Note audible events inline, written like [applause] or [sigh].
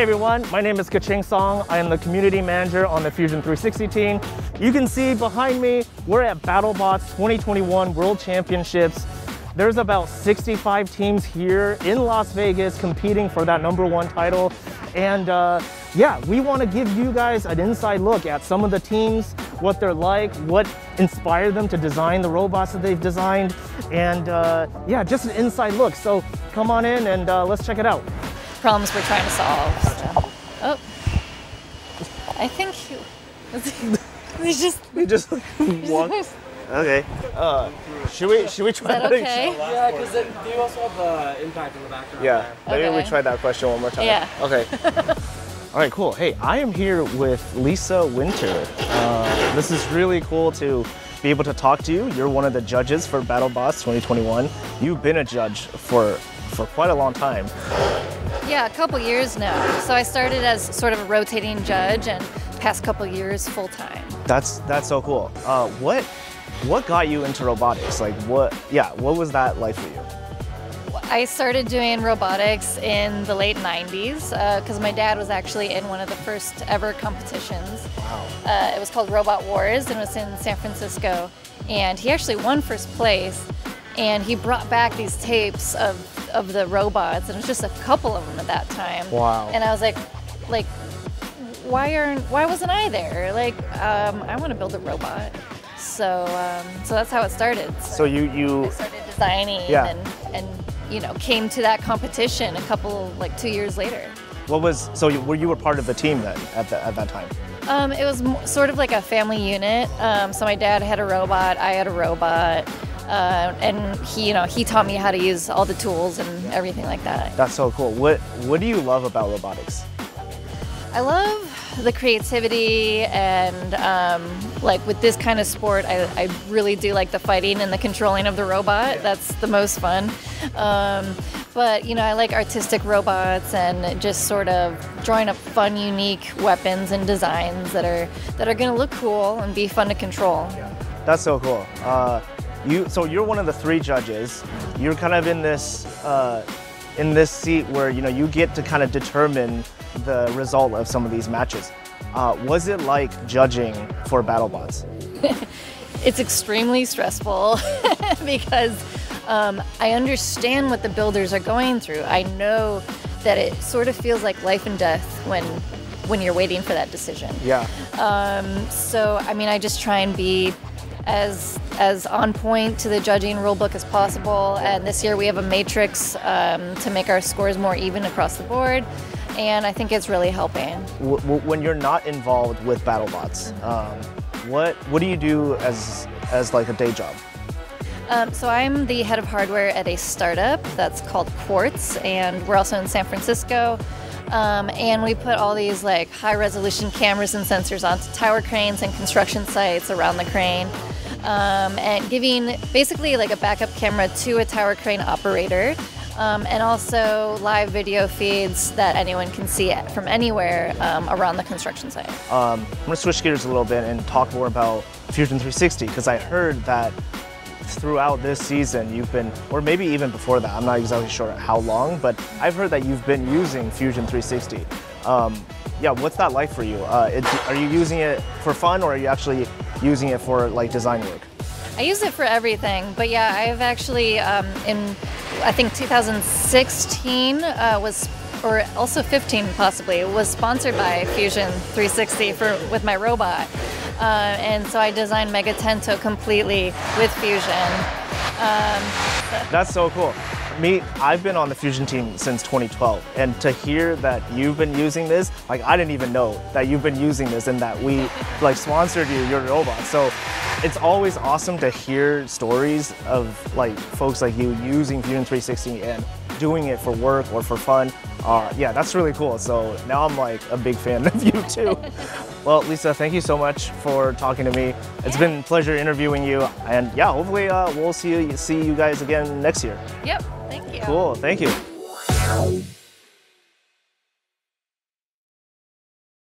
Hey everyone, my name is Keqing Song. I am the community manager on the Fusion 360 team. You can see behind me, we're at BattleBots 2021 World Championships. There's about 65 teams here in Las Vegas competing for that number one title. And uh, yeah, we want to give you guys an inside look at some of the teams, what they're like, what inspired them to design the robots that they've designed, and uh, yeah, just an inside look. So come on in and uh, let's check it out. Problems we're trying to solve. So. Oh, I think we [laughs] just. We just [laughs] walk. Okay. Uh, should we should we try Is that that okay? Yeah, because do you also have the impact in the background? Yeah. Maybe we try that question one more time. Yeah. Okay. [laughs] All right, cool. Hey, I am here with Lisa Winter. Uh, this is really cool to be able to talk to you. You're one of the judges for BattleBots 2021. You've been a judge for for quite a long time. Yeah, a couple years now. So I started as sort of a rotating judge, and past couple years full time. That's that's so cool. Uh, what what got you into robotics? Like what? Yeah, what was that like for you? I started doing robotics in the late 90s because my dad was actually in one of the first ever competitions. Wow. Uh, it was called Robot Wars and it was in San Francisco. And he actually won first place. And he brought back these tapes of, of the robots, and it was just a couple of them at that time. Wow. And I was like, like, why aren't why wasn't I there? Like, um, I want to build a robot. So um, so that's how it started. So you I you started designing Yeah. and and you know came to that competition a couple like two years later. what was so you, were you were part of the team then at the, at that time? Um, it was sort of like a family unit. Um, so my dad had a robot, I had a robot, uh, and he you know he taught me how to use all the tools and everything like that. That's so cool. What what do you love about robotics? I love the creativity and um, like with this kind of sport, I, I really do like the fighting and the controlling of the robot. That's the most fun. Um, but you know, I like artistic robots and just sort of drawing up fun, unique weapons and designs that are that are going to look cool and be fun to control. That's so cool. Uh, you so you're one of the three judges. You're kind of in this uh, in this seat where you know you get to kind of determine the result of some of these matches. Uh, was it like judging for BattleBots? [laughs] It's extremely stressful [laughs] because um, I understand what the builders are going through. I know that it sort of feels like life and death when when you're waiting for that decision. Yeah. Um, so I mean, I just try and be as as on point to the judging rule book as possible. And this year we have a matrix um, to make our scores more even across the board, and I think it's really helping. When you're not involved with BattleBots, um, what what do you do as as like a day job? Um, so I'm the head of hardware at a startup that's called Quartz, and we're also in San Francisco. Um, and we put all these like high resolution cameras and sensors onto tower cranes and construction sites around the crane. Um, and giving basically like a backup camera to a tower crane operator, um, and also live video feeds that anyone can see from anywhere um, around the construction site. Um, I'm gonna switch gears a little bit and talk more about Fusion 360 because I heard that throughout this season you've been, or maybe even before that, I'm not exactly sure how long, but I've heard that you've been using Fusion 360. Yeah, what's that like for you? Uh, it, are you using it for fun or are you actually using it for like design work? I use it for everything, but yeah, I've actually um, in I think 2016 uh, was or also 15 possibly was sponsored by Fusion 360 for with my robot, uh, and so I designed Mega Tento completely with Fusion. Um, That's so cool. Me, I've been on the Fusion team since 2012, and to hear that you've been using this, like I didn't even know that you've been using this and that we like sponsored you, your robot. So it's always awesome to hear stories of like folks like you using Fusion 360 and doing it for work or for fun. Uh, yeah, that's really cool. So now I'm like a big fan [laughs] of you too. [laughs] well, Lisa, thank you so much for talking to me. It's been a pleasure interviewing you, and yeah, hopefully uh, we'll see you, see you guys again next year. yep, thank you. Cool, thank you.